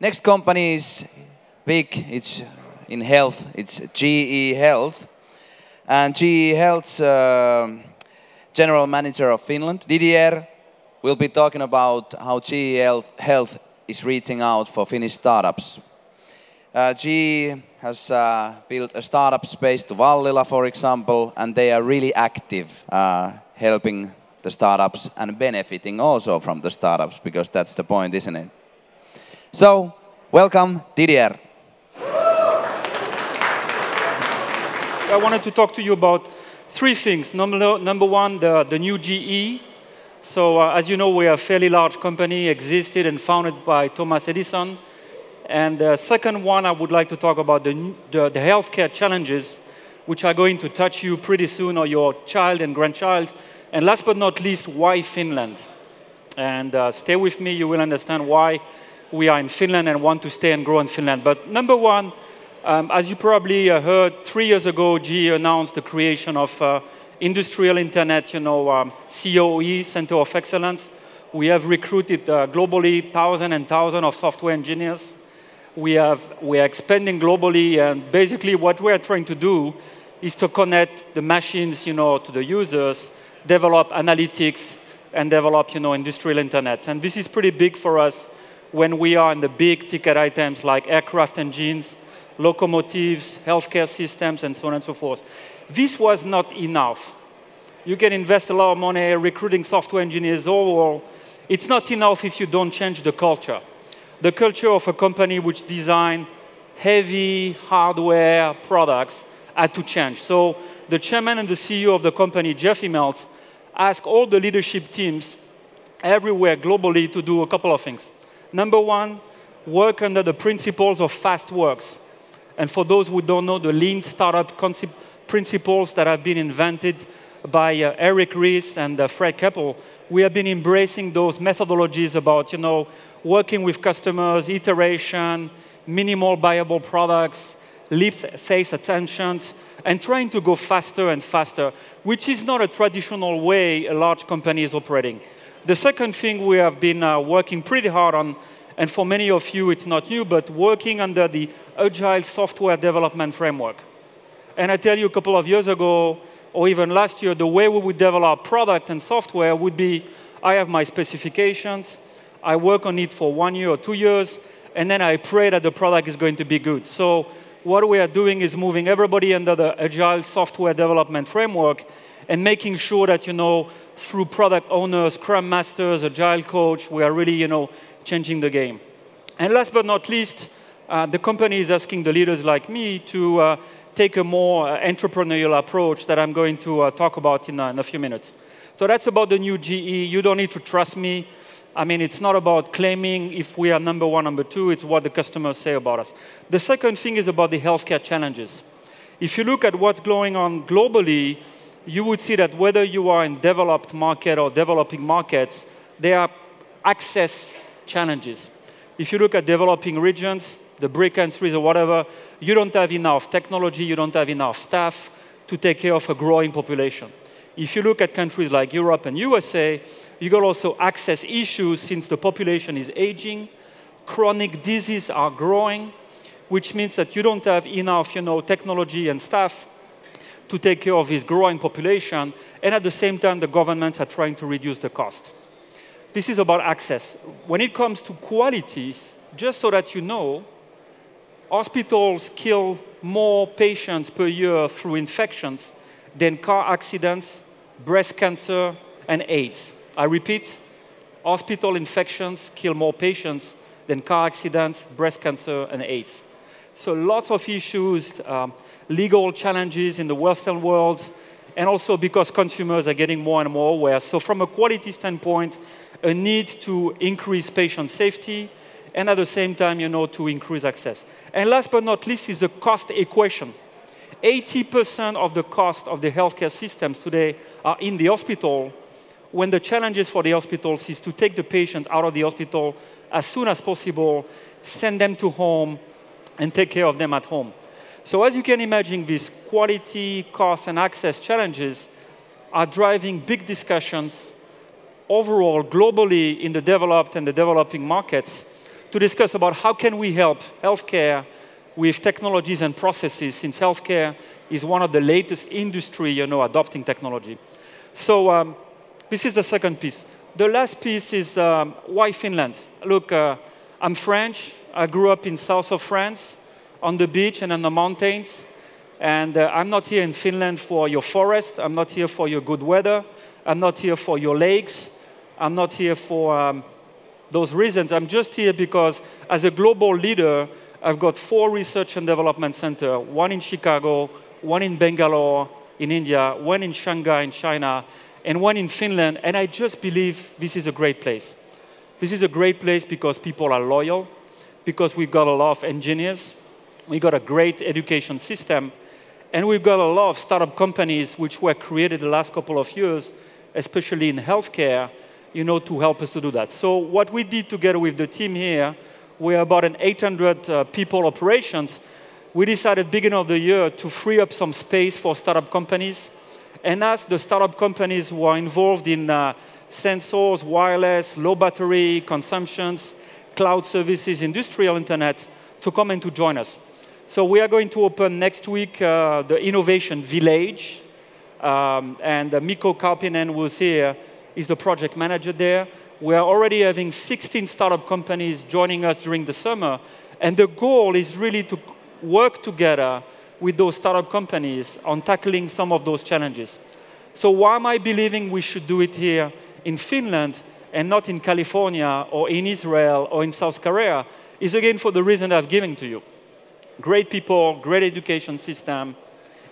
Next company is big. It's in health. It's GE Health. And GE Health's uh, general manager of Finland, Didier, will be talking about how GE Health is reaching out for Finnish startups. Uh, GE has uh, built a startup space to Vallila, for example, and they are really active uh, helping the startups and benefiting also from the startups, because that's the point, isn't it? So, welcome, Didier. I wanted to talk to you about three things. Number, number one, the, the new GE. So, uh, as you know, we are a fairly large company, existed and founded by Thomas Edison. And the second one, I would like to talk about the, the, the healthcare challenges, which are going to touch you pretty soon, or your child and grandchild. And last but not least, why Finland? And uh, stay with me, you will understand why we are in Finland and want to stay and grow in Finland. But number one, um, as you probably uh, heard, three years ago, GE announced the creation of uh, Industrial Internet, you know, um, COE, Center of Excellence. We have recruited uh, globally thousands and thousands of software engineers. We, have, we are expanding globally, and basically what we are trying to do is to connect the machines, you know, to the users, develop analytics, and develop, you know, industrial internet. And this is pretty big for us when we are in the big ticket items like aircraft engines, locomotives, healthcare systems, and so on and so forth. This was not enough. You can invest a lot of money recruiting software engineers overall. It's not enough if you don't change the culture. The culture of a company which design heavy hardware products had to change. So the chairman and the CEO of the company, Jeff Immelt, asked all the leadership teams everywhere globally to do a couple of things. Number one, work under the principles of fast works. And for those who don't know, the lean startup principles that have been invented by uh, Eric Ries and uh, Fred Keppel, we have been embracing those methodologies about, you know, working with customers, iteration, minimal viable products, leap phase attentions, and trying to go faster and faster, which is not a traditional way a large company is operating. The second thing we have been uh, working pretty hard on, and for many of you it's not new, but working under the Agile Software Development Framework. And I tell you, a couple of years ago, or even last year, the way we would develop product and software would be, I have my specifications, I work on it for one year or two years, and then I pray that the product is going to be good. So what we are doing is moving everybody under the Agile Software Development Framework and making sure that, you know, through product owners, Scrum Masters, Agile Coach, we are really, you know, changing the game. And last but not least, uh, the company is asking the leaders like me to uh, take a more uh, entrepreneurial approach that I'm going to uh, talk about in, uh, in a few minutes. So that's about the new GE. You don't need to trust me. I mean, it's not about claiming if we are number one, number two, it's what the customers say about us. The second thing is about the healthcare challenges. If you look at what's going on globally, you would see that whether you are in developed market or developing markets, there are access challenges. If you look at developing regions, the BRIC countries or whatever, you don't have enough technology, you don't have enough staff to take care of a growing population. If you look at countries like Europe and USA, you got also access issues since the population is aging, chronic diseases are growing, which means that you don't have enough you know, technology and staff to take care of this growing population, and at the same time, the governments are trying to reduce the cost. This is about access. When it comes to qualities, just so that you know, hospitals kill more patients per year through infections than car accidents, breast cancer, and AIDS. I repeat, hospital infections kill more patients than car accidents, breast cancer, and AIDS. So lots of issues, um, legal challenges in the Western world, and also because consumers are getting more and more aware. So from a quality standpoint, a need to increase patient safety, and at the same time, you know, to increase access. And last but not least is the cost equation. 80% of the cost of the healthcare systems today are in the hospital, when the challenges for the hospitals is to take the patient out of the hospital as soon as possible, send them to home, and take care of them at home. So as you can imagine, these quality, cost, and access challenges are driving big discussions overall globally in the developed and the developing markets to discuss about how can we help healthcare with technologies and processes since healthcare is one of the latest industry you know, adopting technology. So um, this is the second piece. The last piece is um, why Finland? Look, uh, I'm French. I grew up in south of France on the beach and on the mountains. And uh, I'm not here in Finland for your forest. I'm not here for your good weather. I'm not here for your lakes. I'm not here for um, those reasons. I'm just here because, as a global leader, I've got four research and development centers one in Chicago, one in Bangalore in India, one in Shanghai in China, and one in Finland. And I just believe this is a great place. This is a great place because people are loyal, because we've got a lot of engineers, we've got a great education system, and we've got a lot of startup companies which were created the last couple of years, especially in healthcare, you know, to help us to do that. So what we did together with the team here, we're about an 800 uh, people operations. We decided beginning of the year to free up some space for startup companies and ask the startup companies who are involved in uh, sensors, wireless, low battery consumptions, cloud services, industrial internet to come and to join us. So we are going to open next week uh, the Innovation Village. Um, and uh, Mikko Karppinen was here is the project manager there. We are already having 16 startup companies joining us during the summer. And the goal is really to work together with those startup companies on tackling some of those challenges. So why am I believing we should do it here in Finland and not in California or in Israel or in South Korea is again for the reason I've given to you. Great people, great education system,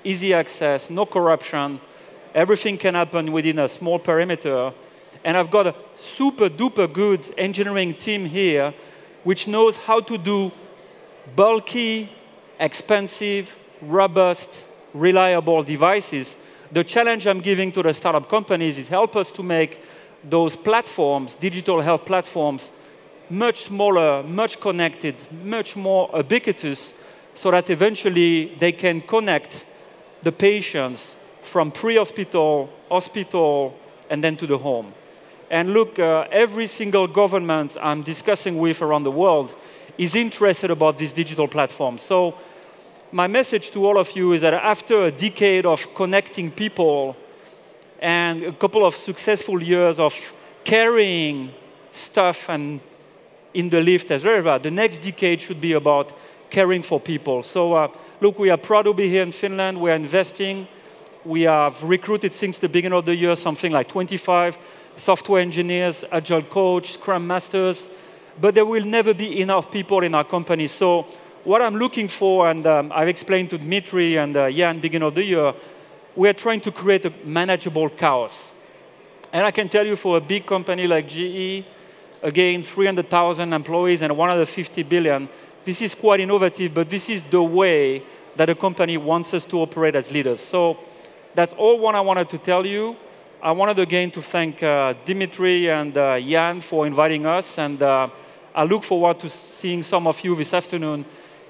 easy access, no corruption, Everything can happen within a small perimeter. And I've got a super duper good engineering team here which knows how to do bulky, expensive, robust, reliable devices. The challenge I'm giving to the startup companies is help us to make those platforms, digital health platforms, much smaller, much connected, much more ubiquitous, so that eventually they can connect the patients from pre-hospital, hospital, and then to the home. And look, uh, every single government I'm discussing with around the world is interested about this digital platform. So my message to all of you is that after a decade of connecting people and a couple of successful years of carrying stuff and in the lift as well, the next decade should be about caring for people. So uh, look, we are proud to be here in Finland. We're investing we have recruited since the beginning of the year something like 25 software engineers, agile coach, scrum masters, but there will never be enough people in our company. So what I'm looking for, and um, I've explained to Dmitry and uh, Jan beginning of the year, we are trying to create a manageable chaos. And I can tell you for a big company like GE, again, 300,000 employees and 150 billion, this is quite innovative, but this is the way that a company wants us to operate as leaders. So that's all what I wanted to tell you. I wanted again to thank uh, Dimitri and uh, Jan for inviting us, and uh, I look forward to seeing some of you this afternoon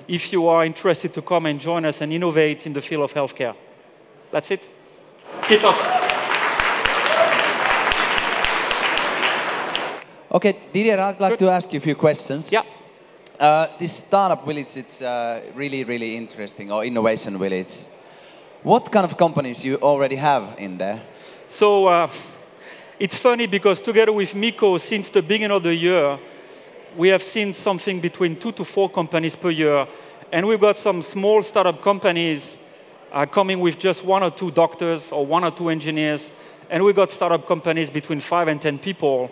if you are interested to come and join us and innovate in the field of healthcare. That's it. Keep us. Okay, Didier, I'd like Good. to ask you a few questions. Yeah. Uh, this startup village, it's uh, really, really interesting, or innovation village. What kind of companies you already have in there? So uh, it's funny because together with Mikko, since the beginning of the year, we have seen something between two to four companies per year. And we've got some small startup companies uh, coming with just one or two doctors or one or two engineers. And we've got startup companies between five and 10 people.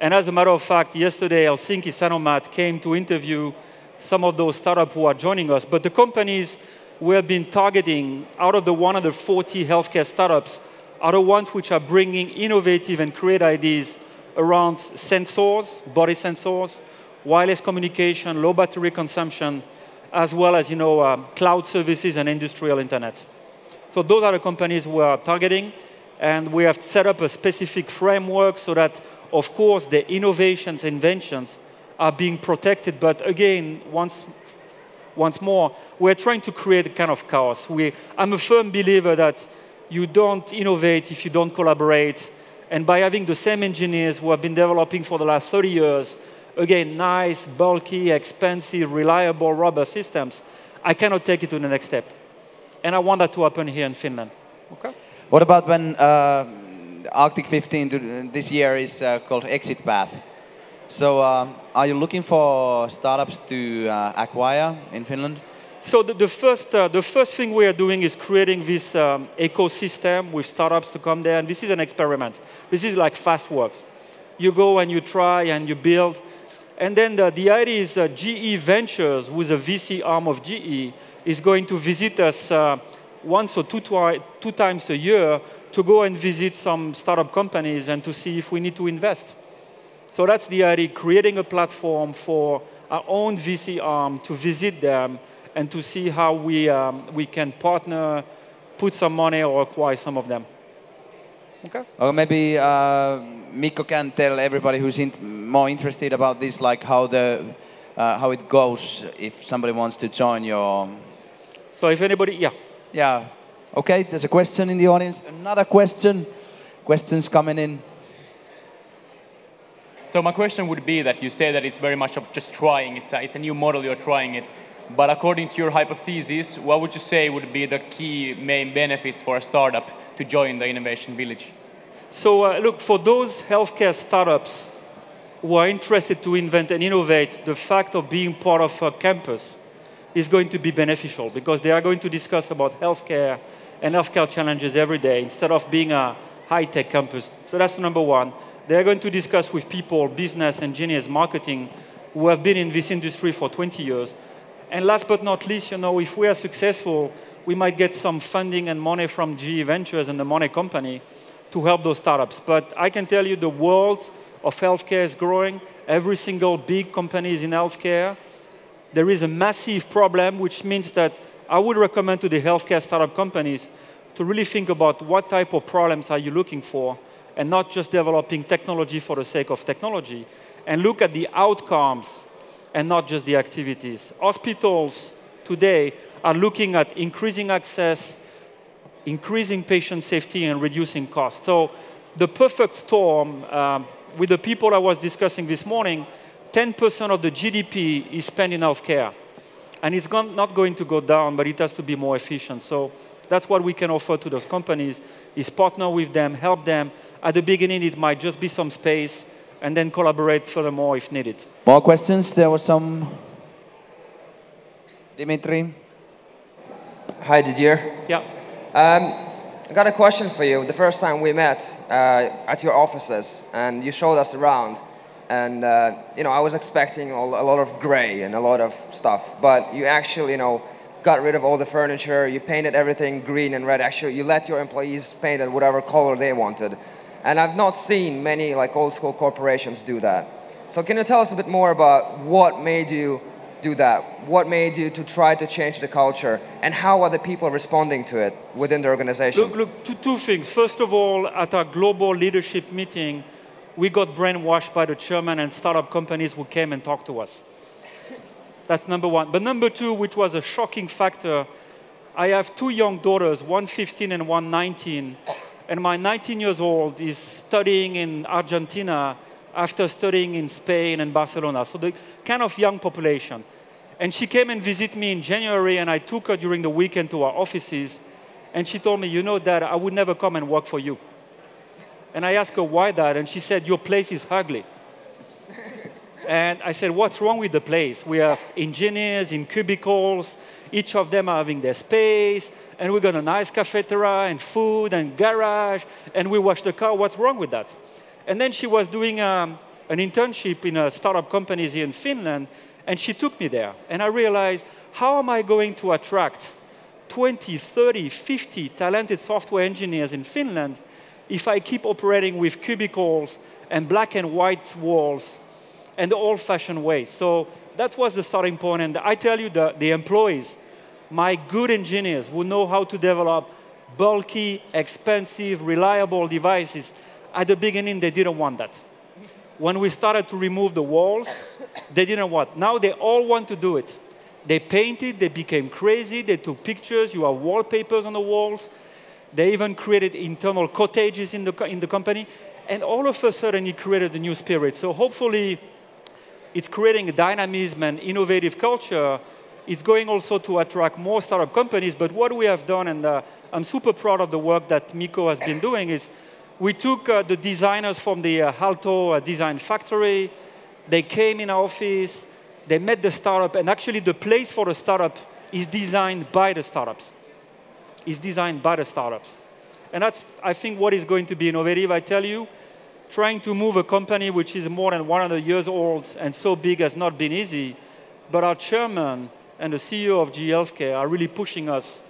And as a matter of fact, yesterday Helsinki Sanomat came to interview some of those startups who are joining us. But the companies we have been targeting out of the 140 healthcare startups are the ones which are bringing innovative and creative ideas around sensors, body sensors, wireless communication, low battery consumption, as well as you know, um, cloud services and industrial internet. So those are the companies we are targeting. And we have set up a specific framework so that, of course, the innovations, inventions are being protected. But again, once, once more, we're trying to create a kind of chaos. We, I'm a firm believer that you don't innovate if you don't collaborate. And by having the same engineers who have been developing for the last 30 years, again, nice, bulky, expensive, reliable, rubber systems, I cannot take it to the next step. And I want that to happen here in Finland. Okay? What about when uh, Arctic 15 to, this year is uh, called Exit Path? So uh, are you looking for startups to uh, acquire in Finland? So the, the first, uh, the first thing we are doing is creating this um, ecosystem with startups to come there. And this is an experiment. This is like fast works. You go and you try and you build. And then the, the idea is uh, GE Ventures, is a VC arm of GE, is going to visit us uh, once or two, two times a year to go and visit some startup companies and to see if we need to invest. So that's the idea, creating a platform for our own VC arm to visit them and to see how we, um, we can partner, put some money or acquire some of them. Okay? Or maybe uh, Mikko can tell everybody who's in more interested about this, like how, the, uh, how it goes if somebody wants to join your... So if anybody, yeah. Yeah. Okay, there's a question in the audience. Another question. Questions coming in. So my question would be that you say that it's very much of just trying. It's a, it's a new model, you're trying it. But according to your hypothesis, what would you say would be the key main benefits for a startup to join the innovation village? So uh, look, for those healthcare startups who are interested to invent and innovate, the fact of being part of a campus is going to be beneficial because they are going to discuss about healthcare and healthcare challenges every day instead of being a high-tech campus. So that's number one. They're going to discuss with people, business, engineers, marketing, who have been in this industry for 20 years. And last but not least, you know, if we are successful, we might get some funding and money from GE Ventures and the money company to help those startups. But I can tell you the world of healthcare is growing. Every single big company is in healthcare. There is a massive problem, which means that I would recommend to the healthcare startup companies to really think about what type of problems are you looking for and not just developing technology for the sake of technology, and look at the outcomes and not just the activities. Hospitals today are looking at increasing access, increasing patient safety, and reducing costs. So the perfect storm, um, with the people I was discussing this morning, 10% of the GDP is spent in healthcare. And it's not going to go down, but it has to be more efficient. So that's what we can offer to those companies, is partner with them, help them, at the beginning, it might just be some space, and then collaborate furthermore if needed. More questions? There was some. Dimitri? Hi, Didier. Yeah. Um, I got a question for you. The first time we met uh, at your offices, and you showed us around, and uh, you know, I was expecting a lot of gray and a lot of stuff, but you actually, you know, got rid of all the furniture. You painted everything green and red. Actually, you let your employees paint it whatever color they wanted. And I've not seen many like old school corporations do that. So can you tell us a bit more about what made you do that? What made you to try to change the culture? And how are the people responding to it within the organization? Look, look two, two things. First of all, at our global leadership meeting, we got brainwashed by the chairman and startup companies who came and talked to us. That's number one. But number two, which was a shocking factor, I have two young daughters, one 15 and one 19 and my 19 years old is studying in Argentina after studying in Spain and Barcelona. So the kind of young population. And she came and visited me in January, and I took her during the weekend to our offices. And she told me, You know, Dad, I would never come and work for you. And I asked her why that, and she said, Your place is ugly. and I said, What's wrong with the place? We have engineers in cubicles, each of them are having their space and we got a nice cafeteria and food and garage, and we wash the car. What's wrong with that? And then she was doing um, an internship in a startup company here in Finland, and she took me there. And I realized, how am I going to attract 20, 30, 50 talented software engineers in Finland if I keep operating with cubicles and black and white walls and the old-fashioned way. So that was the starting point. And I tell you, the, the employees, my good engineers who know how to develop bulky, expensive, reliable devices. At the beginning, they didn't want that. When we started to remove the walls, they didn't want. Now they all want to do it. They painted, they became crazy, they took pictures, you have wallpapers on the walls. They even created internal cottages in the, in the company. And all of a sudden, it created a new spirit. So hopefully, it's creating a dynamism and innovative culture. It's going also to attract more startup companies. But what we have done, and uh, I'm super proud of the work that Mikko has been doing, is we took uh, the designers from the uh, Aalto uh, Design Factory. They came in our office. They met the startup. And actually, the place for the startup is designed by the startups. Is designed by the startups. And that's, I think, what is going to be innovative. I tell you, trying to move a company which is more than 100 years old and so big has not been easy. But our chairman and the CEO of GE Healthcare are really pushing us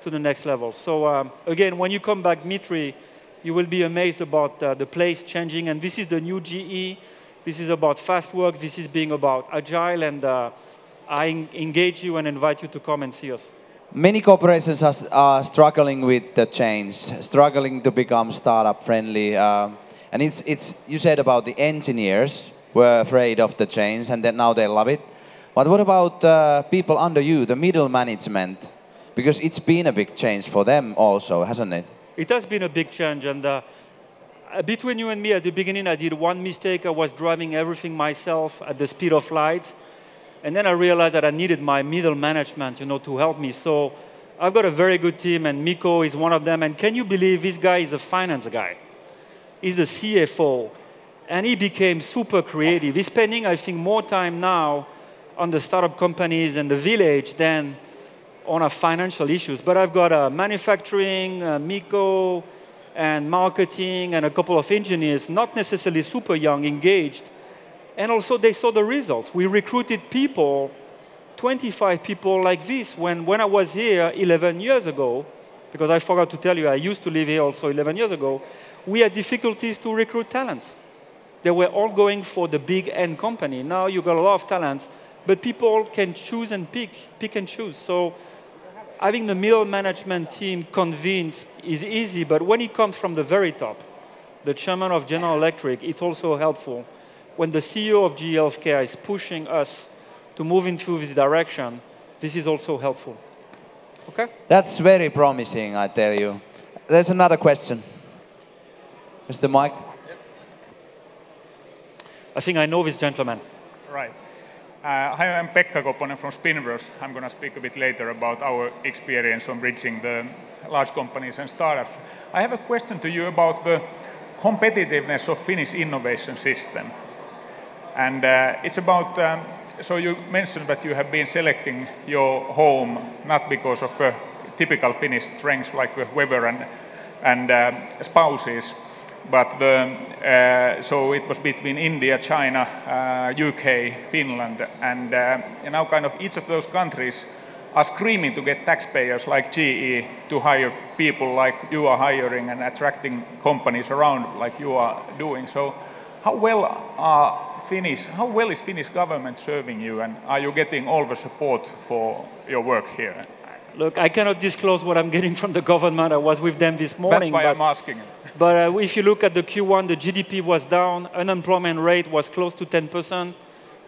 to the next level. So um, again, when you come back, Dmitry, you will be amazed about uh, the place changing. And this is the new GE. This is about fast work. This is being about agile. And uh, I engage you and invite you to come and see us. Many corporations are, are struggling with the change, struggling to become startup friendly. Uh, and it's, it's, you said about the engineers were afraid of the change and then now they love it. But what about uh, people under you, the middle management? Because it's been a big change for them also, hasn't it? It has been a big change. And uh, between you and me, at the beginning, I did one mistake. I was driving everything myself at the speed of light. And then I realized that I needed my middle management, you know, to help me. So I've got a very good team, and Mikko is one of them. And can you believe this guy is a finance guy? He's the CFO, and he became super creative. He's spending, I think, more time now on the startup companies and the village than on our financial issues. But I've got a manufacturing, uh, Mikko, and marketing, and a couple of engineers, not necessarily super young, engaged and also they saw the results. We recruited people, 25 people like this, when, when I was here 11 years ago, because I forgot to tell you, I used to live here also 11 years ago, we had difficulties to recruit talents. They were all going for the big end company. Now you got a lot of talents, but people can choose and pick, pick and choose. So having the middle management team convinced is easy, but when it comes from the very top, the chairman of General Electric, it's also helpful when the CEO of GE Healthcare is pushing us to move into this direction, this is also helpful. Okay? That's very promising, I tell you. There's another question. Mr. Mike? I think I know this gentleman. Right. Uh, hi, I'm Pekka Koponen from Spinverse. I'm going to speak a bit later about our experience on bridging the large companies and startups. I have a question to you about the competitiveness of Finnish innovation system. And uh, it's about, um, so you mentioned that you have been selecting your home not because of uh, typical Finnish strengths like uh, weather and, and uh, spouses, but the, uh, so it was between India, China, UK, uh, Finland, and, and now kind of each of those countries are screaming to get taxpayers like GE to hire people like you are hiring and attracting companies around like you are doing. So how well are Finnish, how well is Finnish government serving you and are you getting all the support for your work here? Look, I cannot disclose what I'm getting from the government. I was with them this morning. That's why but, I'm asking. But uh, if you look at the Q1, the GDP was down, unemployment rate was close to 10%.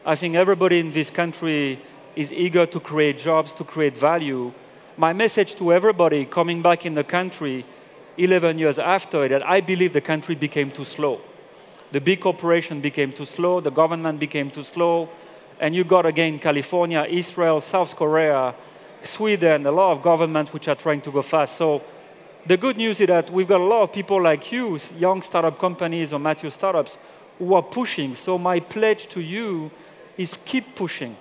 I think everybody in this country is eager to create jobs, to create value. My message to everybody coming back in the country 11 years after that I believe the country became too slow. The big corporation became too slow, the government became too slow, and you got again California, Israel, South Korea, Sweden, a lot of governments which are trying to go fast. So the good news is that we've got a lot of people like you, young startup companies or Matthew startups, who are pushing. So my pledge to you is keep pushing.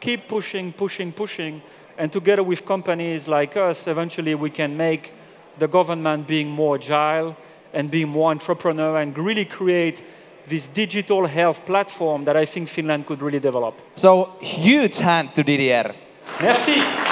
Keep pushing, pushing, pushing. And together with companies like us, eventually we can make the government being more agile, and be more entrepreneur and really create this digital health platform that I think Finland could really develop. So huge hand to Didier. Merci.